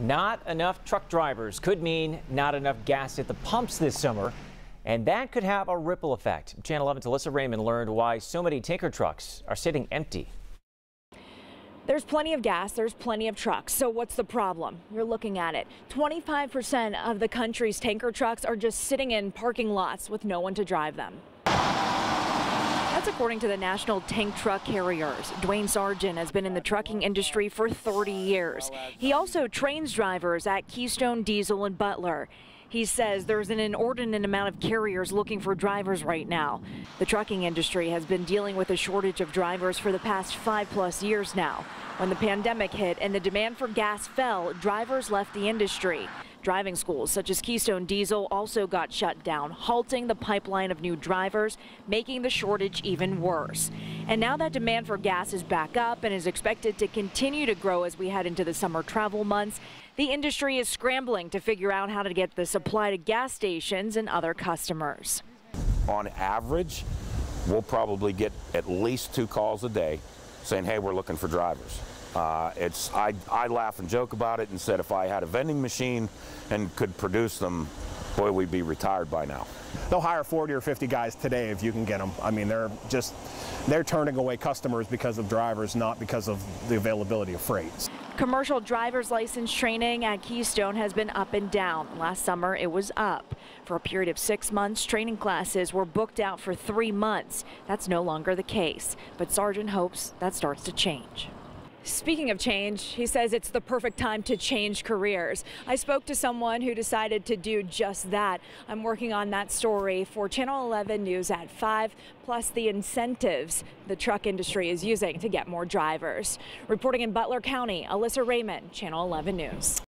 Not enough truck drivers could mean not enough gas at the pumps this summer, and that could have a ripple effect. Channel 11's Alyssa Raymond learned why so many tanker trucks are sitting empty. There's plenty of gas, there's plenty of trucks. So what's the problem? You're looking at it. 25% of the country's tanker trucks are just sitting in parking lots with no one to drive them. That's according to the National Tank Truck Carriers. Dwayne Sergeant has been in the trucking industry for 30 years. He also trains drivers at Keystone Diesel in Butler. He says there's an inordinate amount of carriers looking for drivers right now. The trucking industry has been dealing with a shortage of drivers for the past five plus years now. When the pandemic hit and the demand for gas fell, drivers left the industry. Driving schools such as Keystone Diesel also got shut down, halting the pipeline of new drivers, making the shortage even worse. And now that demand for gas is back up and is expected to continue to grow as we head into the summer travel months, the industry is scrambling to figure out how to get the supply to gas stations and other customers. On average, we'll probably get at least two calls a day saying, hey, we're looking for drivers. Uh, it's I, I laugh and joke about it and said if I had a vending machine and could produce them, boy, we'd be retired by now. They'll hire 40 or 50 guys today if you can get them. I mean, they're just they're turning away customers because of drivers, not because of the availability of freight. Commercial driver's license training at Keystone has been up and down. Last summer, it was up. For a period of six months, training classes were booked out for three months. That's no longer the case, but Sergeant hopes that starts to change. Speaking of change, he says it's the perfect time to change careers. I spoke to someone who decided to do just that. I'm working on that story for Channel 11 News at 5, plus the incentives the truck industry is using to get more drivers. Reporting in Butler County, Alyssa Raymond, Channel 11 News.